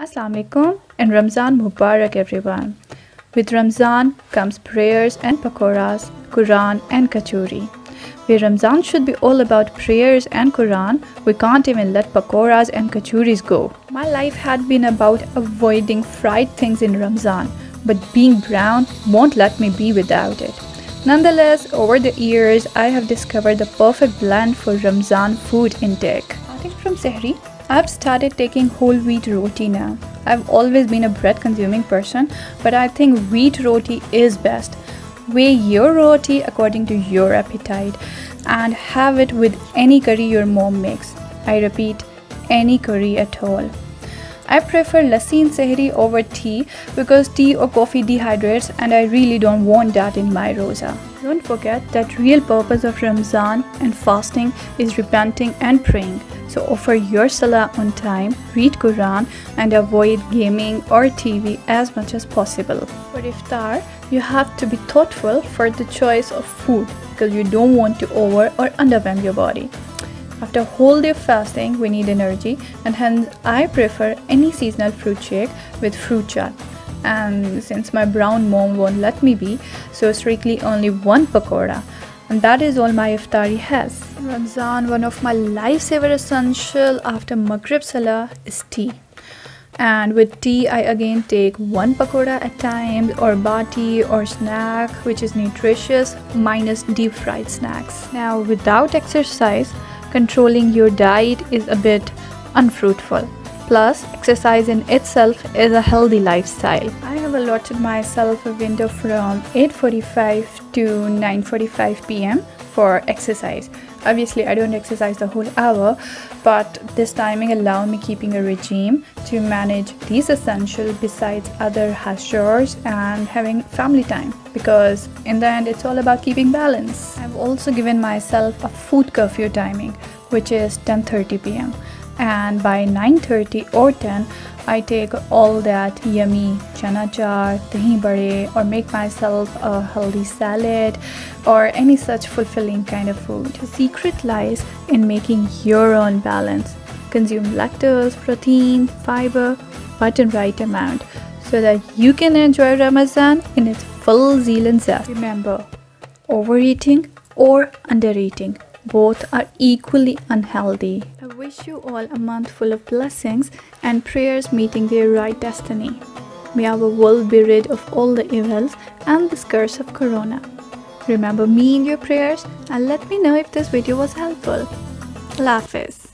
Assalamualaikum and Ramzan Mubarak everyone. With Ramzan comes prayers and pakoras, Quran and kachori. Where Ramzan should be all about prayers and Quran, we can't even let pakoras and kachoris go. My life had been about avoiding fried things in Ramzan, but being brown won't let me be without it. Nonetheless, over the years, I have discovered the perfect blend for Ramzan food intake. Starting from Sehri, I've started taking whole wheat roti now. I've always been a bread consuming person, but I think wheat roti is best. Weigh your roti according to your appetite and have it with any curry your mom makes. I repeat, any curry at all. I prefer lassi in sehri over tea because tea or coffee dehydrates and I really don't want that in my roza. Don't forget that real purpose of Ramzan and fasting is repenting and praying. So offer your salah on time, read Quran and avoid gaming or TV as much as possible. For iftar, you have to be thoughtful for the choice of food because you don't want to over or underwhelm your body. After a whole day of fasting, we need energy and hence I prefer any seasonal fruit shake with fruit chaat. And since my brown mom won't let me be, so strictly only one pakora and that is all my iftari has. Ramzan, one of my lifesaver essential after Maghrib Salah is tea. And with tea, I again take one pakoda at times or bati or snack which is nutritious minus deep fried snacks. Now without exercise, controlling your diet is a bit unfruitful. Plus, exercise in itself is a healthy lifestyle. I have allotted myself a window from 8.45 to 9.45 pm for exercise. Obviously, I don't exercise the whole hour, but this timing allows me keeping a regime to manage these essential besides other house chores and having family time because in the end it's all about keeping balance. I've also given myself a food curfew timing which is 10:30 p.m and by 9.30 or 10 I take all that yummy chana chaat, dahi bade or make myself a healthy salad or any such fulfilling kind of food. The secret lies in making your own balance. Consume lactose, protein, fiber, but in right amount so that you can enjoy Ramadan in its full zeal and zest. Remember, overeating or undereating both are equally unhealthy. I wish you all a month full of blessings and prayers meeting their right destiny. May our world be rid of all the evils and the curse of Corona. Remember me in your prayers and let me know if this video was helpful. Lafis.